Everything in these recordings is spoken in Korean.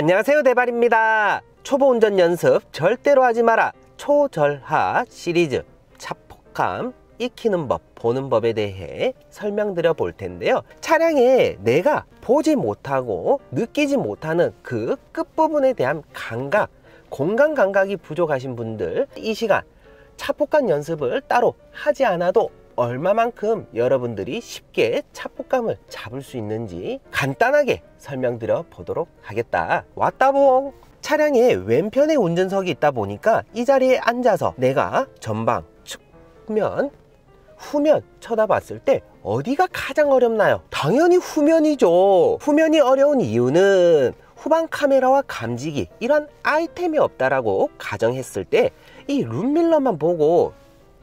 안녕하세요 대발입니다. 초보 운전 연습 절대로 하지 마라. 초절하 시리즈. 차폭함 익히는 법 보는 법에 대해 설명드려 볼 텐데요. 차량에 내가 보지 못하고 느끼지 못하는 그 끝부분에 대한 감각 공간 감각이 부족하신 분들 이 시간 차폭감 연습을 따로 하지 않아도 얼마만큼 여러분들이 쉽게 차폭감을 잡을 수 있는지 간단하게 설명드려 보도록 하겠다. 왔다봉 차량의 왼편에 운전석이 있다 보니까 이 자리에 앉아서 내가 전방, 측면, 후면 쳐다봤을 때 어디가 가장 어렵나요? 당연히 후면이죠. 후면이 어려운 이유는 후방 카메라와 감지기 이런 아이템이 없다라고 가정했을 때 이 룸밀러만 보고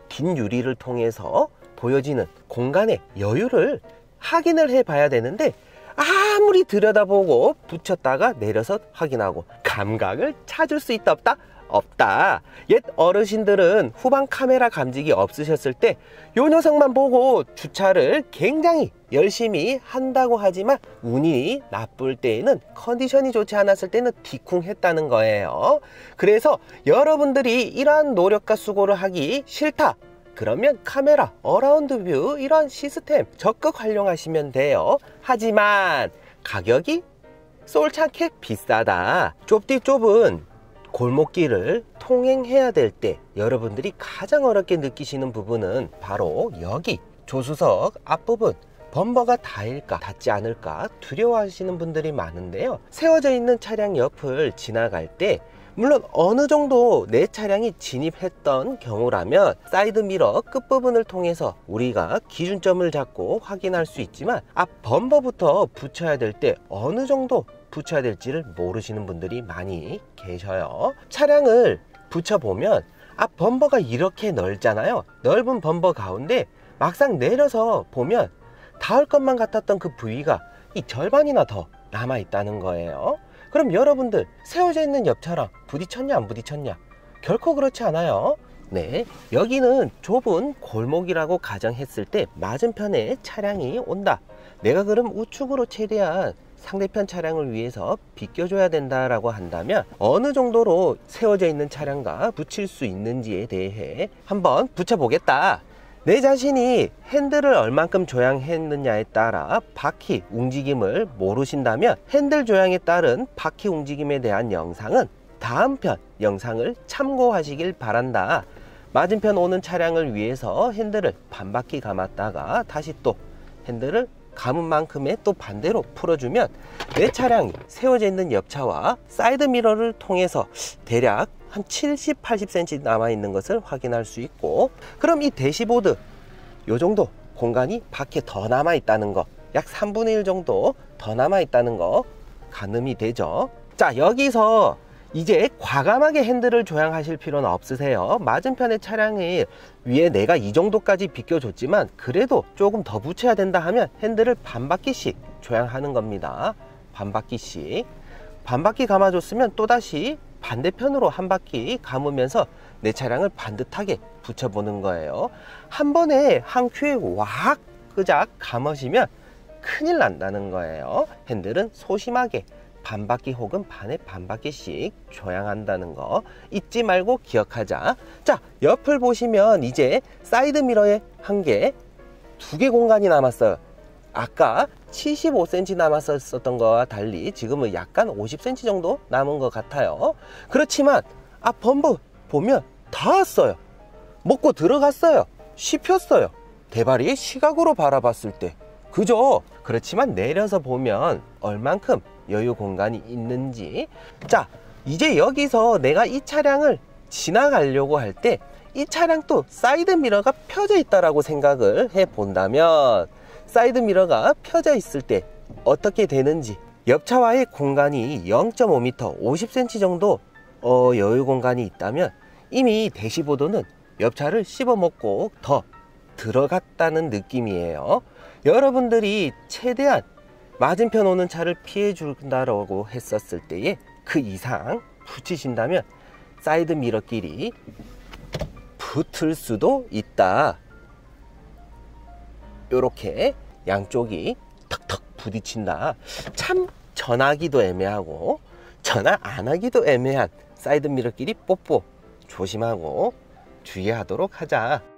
뒷유리를 통해서 보여지는 공간의 여유를 확인을 해 봐야 되는데 아무리 들여다보고 붙였다가 내려서 확인하고 감각을 찾을 수 있다 없다? 없다. 옛 어르신들은 후방 카메라 감지기 없으셨을 때 요 녀석만 보고 주차를 굉장히 열심히 한다고 하지만 운이 나쁠 때에는 컨디션이 좋지 않았을 때는 뒤쿵 했다는 거예요. 그래서 여러분들이 이러한 노력과 수고를 하기 싫다. 그러면 카메라, around view 이런 시스템 적극 활용하시면 돼요. 하지만 가격이 솔찬게 비싸다. 좁디 좁은 골목길을 통행해야 될 때 여러분들이 가장 어렵게 느끼시는 부분은 바로 여기 조수석 앞부분 범퍼가 닿을까 닿지 않을까 두려워하시는 분들이 많은데요 세워져 있는 차량 옆을 지나갈 때 물론 어느 정도 내 차량이 진입했던 경우라면 사이드미러 끝부분을 통해서 우리가 기준점을 잡고 확인할 수 있지만 앞 범퍼부터 붙여야 될 때 어느 정도 붙여야 될지를 모르시는 분들이 많이 계셔요. 차량을 붙여보면 앞 범버가 이렇게 넓잖아요. 넓은 범버 가운데 막상 내려서 보면 닿을 것만 같았던 그 부위가 이 절반이나 더 남아 있다는 거예요 그럼 여러분들 세워져 있는 옆차랑 부딪혔냐 안 부딪혔냐? 결코 그렇지 않아요. 네 여기는 좁은 골목이라고 가정했을 때 맞은편에 차량이 온다. 내가 그럼 우측으로 최대한 상대편 차량을 위해서 비껴줘야 된다라고 한다면 어느 정도로 세워져 있는 차량과 붙일 수 있는지에 대해 한번 붙여보겠다. 내 자신이 핸들을 얼만큼 조향했느냐에 따라 바퀴 움직임을 모르신다면 핸들 조향에 따른 바퀴 움직임에 대한 영상은 다음 편 영상을 참고하시길 바란다. 맞은편 오는 차량을 위해서 핸들을 반바퀴 감았다가 다시 또 핸들을 감은 만큼의 또 반대로 풀어주면 내 차량이 세워져 있는 옆차와 사이드 미러를 통해서 대략 한 70, 80cm 남아 있는 것을 확인할 수 있고 그럼 이 대시보드 요 정도 공간이 밖에 더 남아 있다는 거 약 3분의 1 정도 더 남아 있다는 거 가늠이 되죠. 자 여기서 이제 과감하게 핸들을 조향하실 필요는 없으세요. 맞은편의 차량이 위에 내가 이 정도까지 비껴줬지만 그래도 조금 더 붙여야 된다 하면 핸들을 반바퀴씩 조향하는 겁니다. 반바퀴씩. 반바퀴 감아줬으면 또다시 반대편으로 한 바퀴 감으면서 내 차량을 반듯하게 붙여보는 거예요. 한 번에 한 큐에 왁 끄작 감으시면 큰일 난다는 거예요. 핸들은 소심하게 반 바퀴 혹은 반에 반바퀴씩 조향한다는 거 잊지 말고 기억하자. 자 옆을 보시면 이제 사이드 미러에 한 개 두 개 공간이 남았어요. 아까 75cm 남았었던 거와 달리 지금은 약간 50cm 정도 남은 것 같아요. 그렇지만 앞 범퍼 보면 다 왔어요. 먹고 들어갔어요. 씹혔어요. 대발이 시각으로 바라봤을 때. 그죠? 그렇지만 내려서 보면 얼만큼 여유 공간이 있는지. 자 이제 여기서 내가 이 차량을 지나가려고 할 때 이 차량 또 사이드 미러가 펴져 있다라고 생각을 해 본다면 사이드 미러가 펴져 있을 때 어떻게 되는지 옆차와의 공간이 0.5m 50cm 정도 어, 여유 공간이 있다면 이미 대시보드는 옆차를 씹어먹고 더 들어갔다는 느낌이에요. 여러분들이 최대한 맞은편 오는 차를 피해 준다고 했었을 때에 그 이상 붙이신다면 사이드 미러끼리 붙을 수도 있다 이렇게 양쪽이 턱턱 부딪힌다 참 전화하기도 애매하고 전화 안 하기도 애매한 사이드 미러끼리 뽀뽀 조심하고 주의하도록 하자.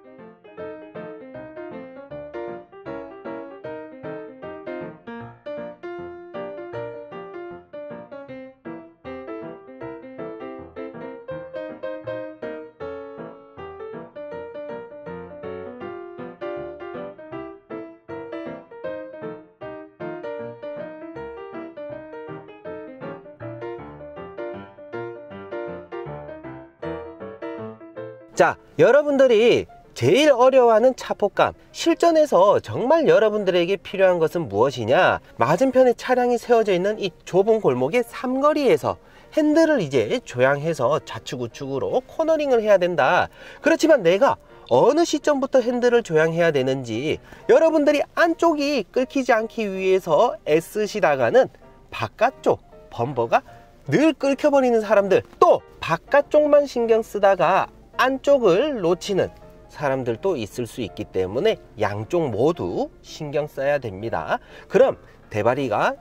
자, 여러분들이 제일 어려워하는 차폭감. 실전에서 정말 여러분들에게 필요한 것은 무엇이냐? 맞은편에 차량이 세워져 있는 이 좁은 골목의 삼거리에서 핸들을 이제 조향해서 좌측 우측으로 코너링을 해야 된다. 그렇지만 내가 어느 시점부터 핸들을 조향해야 되는지 여러분들이 안쪽이 끓이지 않기 위해서 애쓰시다가는 바깥쪽 범버가 늘 끓여버리는 사람들 또 바깥쪽만 신경 쓰다가 안쪽을 놓치는 사람들도 있을 수 있기 때문에 양쪽 모두 신경 써야 됩니다. 그럼 대바리가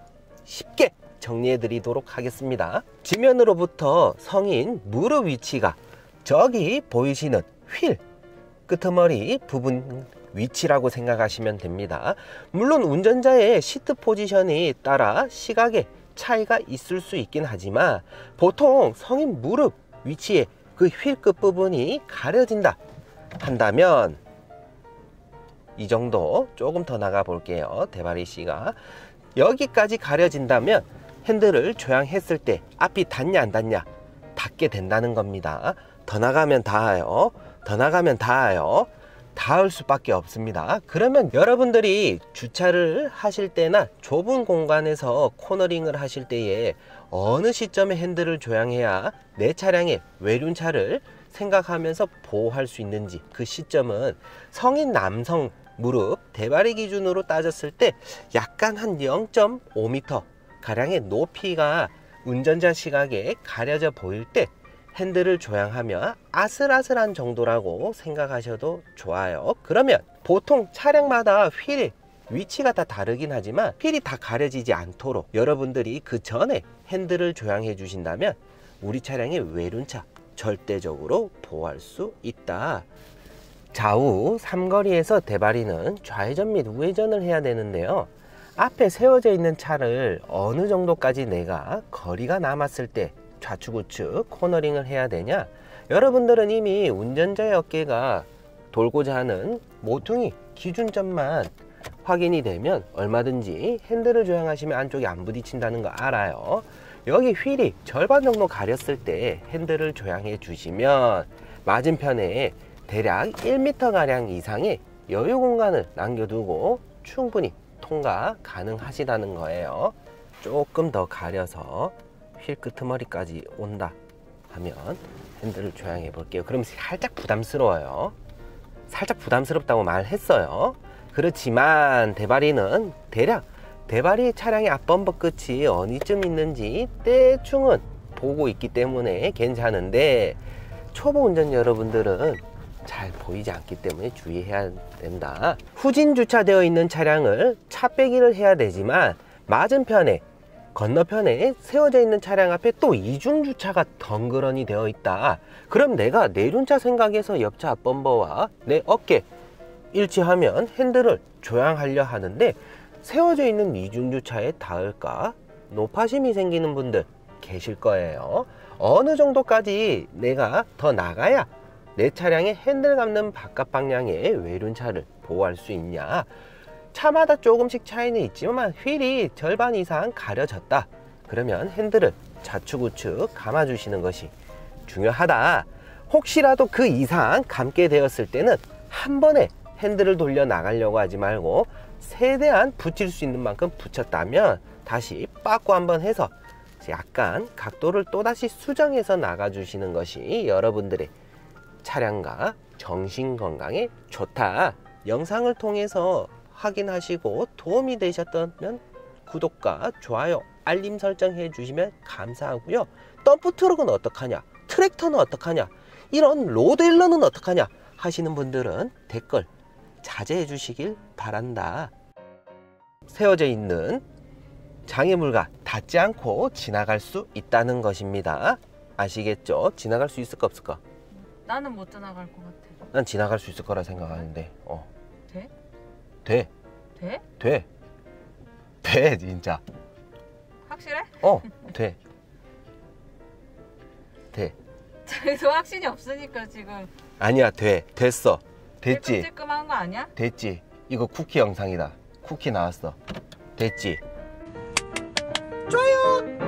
쉽게 정리해 드리도록 하겠습니다. 지면으로부터 성인 무릎 위치가 저기 보이시는 휠 끄트머리 부분 위치라고 생각하시면 됩니다. 물론 운전자의 시트 포지션이 따라 시각에 차이가 있을 수 있긴 하지만 보통 성인 무릎 위치에 그 휠 끝부분이 가려진다 한다면 이 정도 조금 더 나가 볼게요. 대바리 씨가. 여기까지 가려진다면 핸들을 조향했을 때 앞이 닿냐 안 닿냐 닿게 된다는 겁니다. 더 나가면 닿아요. 더 나가면 닿아요 닿을 수밖에 없습니다. 그러면 여러분들이 주차를 하실 때나 좁은 공간에서 코너링을 하실 때에 어느 시점에 핸들을 조향해야 내 차량의 외륜차를 생각하면서 보호할 수 있는지 그 시점은 성인 남성 무릎 대바리 기준으로 따졌을 때 약간 한 0.5m 가량의 높이가 운전자 시각에 가려져 보일 때 핸들을 조향하며 아슬아슬한 정도라고 생각하셔도 좋아요. 그러면 보통 차량마다 휠 위치가 다 다르긴 하지만 휠이 다 가려지지 않도록 여러분들이 그 전에 핸들을 조향해 주신다면 우리 차량의 외륜차 절대적으로 보호할 수 있다. 좌우 삼거리에서 대바리는 좌회전 및 우회전을 해야 되는데요. 앞에 세워져 있는 차를 어느 정도까지 내가 거리가 남았을 때 좌측 우측 코너링을 해야 되냐? 여러분들은 이미 운전자의 어깨가 돌고자 하는 모퉁이 기준점만 확인이 되면 얼마든지 핸들을 조향하시면 안쪽이 안 부딪힌다는 거 알아요. 여기 휠이 절반 정도 가렸을 때 핸들을 조향해 주시면 맞은편에 대략 1m 가량 이상의 여유 공간을 남겨두고 충분히 통과 가능하시다는 거예요. 조금 더 가려서 휠 끄트머리까지 온다 하면 핸들을 조향해 볼게요. 그럼 살짝 부담스러워요. 살짝 부담스럽다고 말했어요. 그렇지만 대바리는 대략 대바리 차량의 앞범버 끝이 어디쯤 있는지 대충은 보고 있기 때문에 괜찮은데 초보 운전 여러분들은 잘 보이지 않기 때문에 주의해야 된다. 후진 주차되어 있는 차량을 차 빼기를 해야 되지만 맞은편에 건너편에 세워져 있는 차량 앞에 또 이중 주차가 덩그러니 되어 있다. 그럼 내가 내륜차 생각해서 옆차 앞범버와 내 어깨 일치하면 핸들을 조향하려 하는데 세워져 있는 이중 주차에 닿을까? 노파심이 생기는 분들 계실 거예요. 어느 정도까지 내가 더 나가야 내 차량의 핸들 감는 바깥 방향의 외륜차를 보호할 수 있냐 차마다 조금씩 차이는 있지만 휠이 절반 이상 가려졌다. 그러면 핸들을 좌측 우측 감아 주시는 것이 중요하다. 혹시라도 그 이상 감게 되었을 때는 한 번에 핸들을 돌려 나가려고 하지 말고 최대한 붙일 수 있는 만큼 붙였다면 다시 빠꾸 한번 해서 약간 각도를 또다시 수정해서 나가 주시는 것이 여러분들의 차량과 정신 건강에 좋다. 영상을 통해서 확인하시고 도움이 되셨다면 구독과 좋아요 알림 설정해 주시면 감사하고요 덤프트럭은 어떡하냐 트랙터는 어떡하냐 이런 로드일러는 어떡하냐 하시는 분들은 댓글 자제해 주시길 바란다 세워져 있는 장애물과 닿지 않고 지나갈 수 있다는 것입니다. 아시겠죠? 지나갈 수 있을까 없을까? 나는 못 지나갈 것 같아. 난 지나갈 수 있을 거라 생각하는데. 어. 돼? 돼. 돼? 돼. 돼, 진짜. 확실해? 어, 돼. 돼. 저희도 확신이 없으니까 지금 아니야, 돼. 됐어. 됐지. 찔끔찔끔한 거 아니야? 됐지. 이거 쿠키 영상이다. 쿠키 나왔어. 됐지. 좋아요.